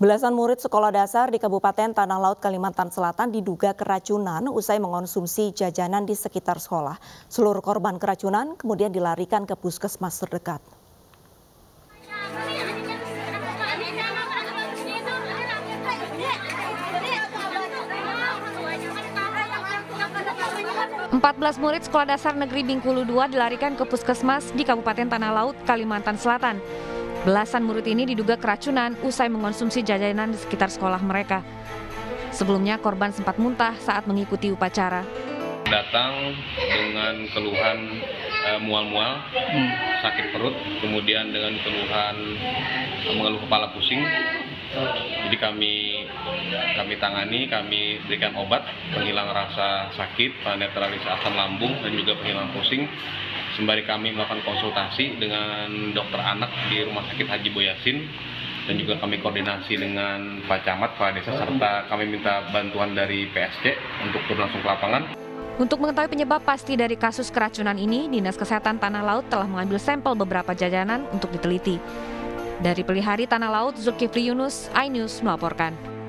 Belasan murid sekolah dasar di Kabupaten Tanah Laut, Kalimantan Selatan diduga keracunan usai mengonsumsi jajanan di sekitar sekolah. Seluruh korban keracunan kemudian dilarikan ke puskesmas terdekat. Empat belas murid sekolah dasar negeri Bingkulu II dilarikan ke puskesmas di Kabupaten Tanah Laut, Kalimantan Selatan. Belasan murid ini diduga keracunan usai mengonsumsi jajanan di sekitar sekolah mereka. Sebelumnya korban sempat muntah saat mengikuti upacara. Datang dengan keluhan e, mual-mual, hmm. sakit perut, kemudian dengan keluhan e, mengeluh kepala pusing. Jadi kami kami tangani, kami berikan obat penghilang rasa sakit, netralis asam lambung dan juga penghilang pusing sembari kami melakukan konsultasi dengan dokter anak di Rumah Sakit Haji Boyasin dan juga kami koordinasi dengan Pak Camat, Pak Desa, serta kami minta bantuan dari PSC untuk turun langsung ke lapangan. Untuk mengetahui penyebab pasti dari kasus keracunan ini, Dinas Kesehatan Tanah Laut telah mengambil sampel beberapa jajanan untuk diteliti. Dari Pelihari Tanah Laut, Zulkifli Yunus, iNews melaporkan.